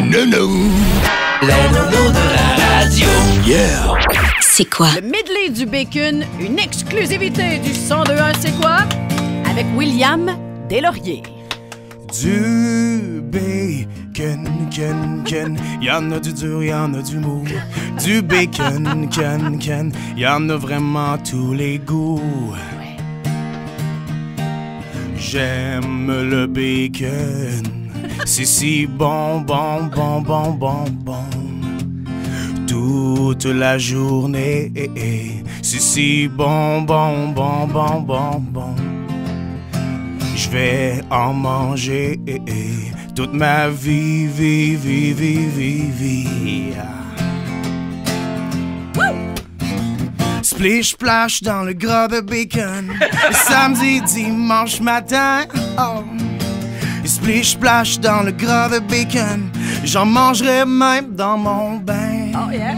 nono. Les de la radio. Yeah. C'est quoi? Le medley du bacon, une exclusivité du 1021 C'est quoi? Avec William Deslauriers. Du bacon, can, can. Y'en a du dur, y'en a du mou. Du bacon, can, can. Y'en a vraiment tous les goûts. J'aime le bacon. C'est si bon, bon, bon, bon, bon, bon. Toute la journée, c'est si bon, bon, bon, bon, bon, bon. Je vais en manger toute ma vie, vie, vie, vie, vie, vie. Splish splash dans le gras de bacon. Samedi, dimanche matin. Oh. Splish splash dans le gras de bacon. J'en mangerai même dans mon bain. Oh yeah!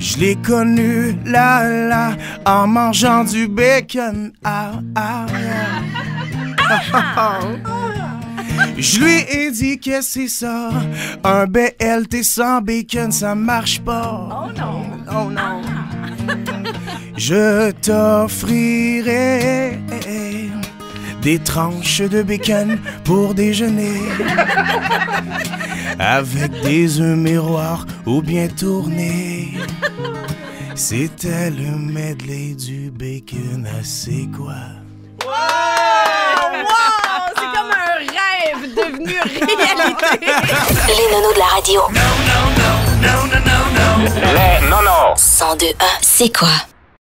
Je l'ai connu là là en mangeant du bacon. Ah, ah, ah. Je lui ai dit que c'est ça. Un BLT sans bacon, ça marche pas. Oh non! Oh non. Je t'offrirai des tranches de bacon pour déjeuner. Avec des œufs miroirs ou bien tournés. C'était le medley du bacon à c'est quoi? Oh, wow! C'est comme un rêve devenu réalité. Les nonos de la radio. Non, non, non, non, non, non, non. Les nonos. 1021 C'est quoi?